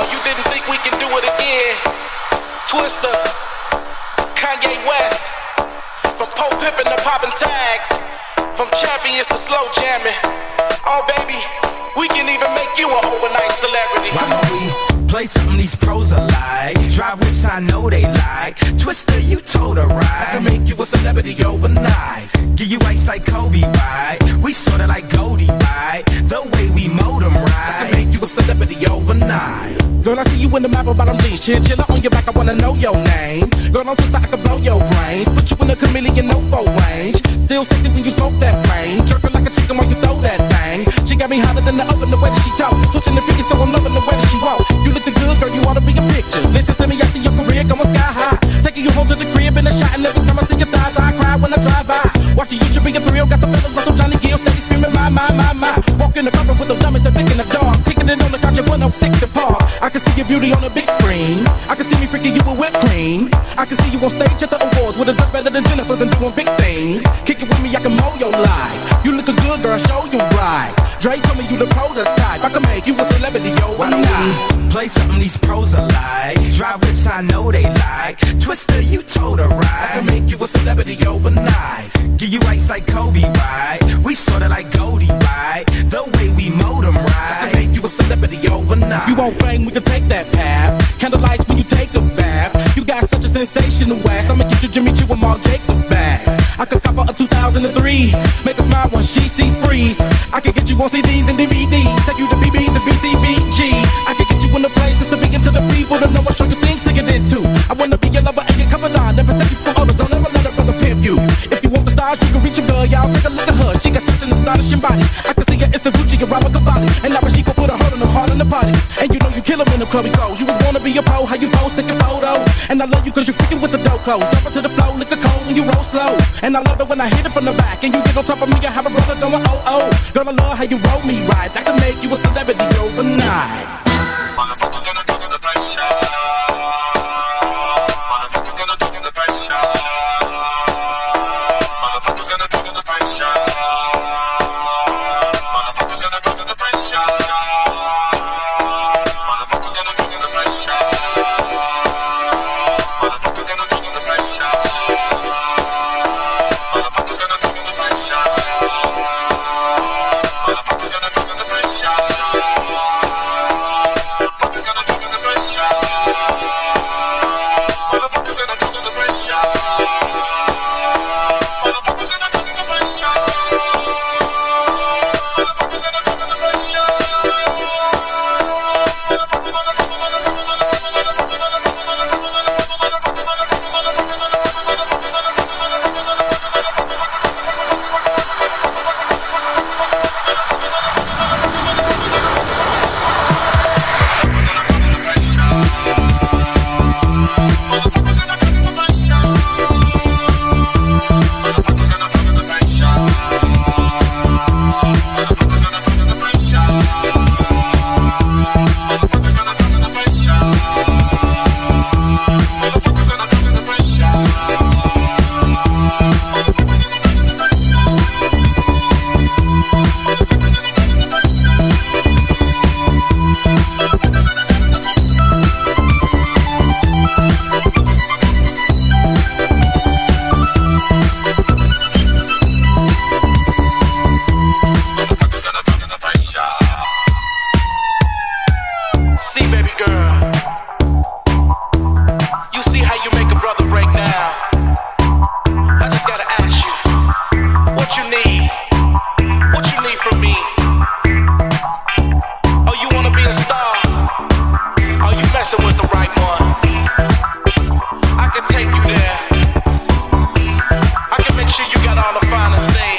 Oh, you didn't think we can do it again? Twista, Kanye West, from Pope Pippin to poppin' tags, from champions to slow jamming. Oh, baby, we can even make you an overnight celebrity. Why don't we play something these pros are like? Drive whips, I know they like. Twista, you told her right. I can make you a celebrity overnight. Give you ice like Kobe, right? In the map about I'm G. Chinchilla on your back, I wanna know your name. Girl, I'm just I can blow your brains. Put you in a chameleon, no foe range. Still sexy when you smoke that brain. Jerking like a chicken while you throw that thing. She got me hotter than the oven, the way that she talk. Switching the figures, so I'm loving the way that she walk. You looking good, girl, you oughta be a picture. Listen to me, I see your career going sky high. Taking you home to the crib in a shot, and every time I see your thighs, I cry when I drive by. Watching you should be a thrill, got the fellas on some Johnny Gill, steady screaming my, my, my, my. Walk in the cover with them dummies, they're thinking the dog. Kicking it on the couch at 106 & Park. Your beauty on the big screen. I can see me freaking you with whipped cream. I can see you on stage at the awards with a dress better than Jennifer's and doing big things. Kick it with me, I can mow your life. You look a good, girl, show you right. Drake told me you the prototype. I can make you a celebrity, yo, Why not? play something these pros are like? Drive whips, I know they like. Twista, you told her right. I can make you a celebrity overnight. Give you ice like Kobe, right? Ass. I'ma get you Jimmy Choo and Marc Jacob back. I could cop her a 2003. Make her smile when she sees freeze. I could get you on CDs and DVDs. Take you to BBs and BCBG. I could get you in the places to begin to the people to know I show you things to get into. I wanna be your lover and your confidant. Never take you from others. Don't ever let a brother pimp you. If you want the stars, you can reach a girl, y'all. Take a look at her. She got such an astonishing body. I can see her, it's a Gucci and Roberto Cavalli. And now she gon' put a heart on the heart in the party. And you know you kill 'em in the clubby clothes. You was to be a pro, how you pose, taking photos. And I love you cause you're freaking with the dough clothes. Jump to the flow, lick the cold when you roll slow. And I love it when I hit it from the back. And you get on top of me, I have a brother going oh oh. Girl, I love how you roll me right. I can make you a celebrity overnight. Motherfucker, gonna talk the pressure. find a say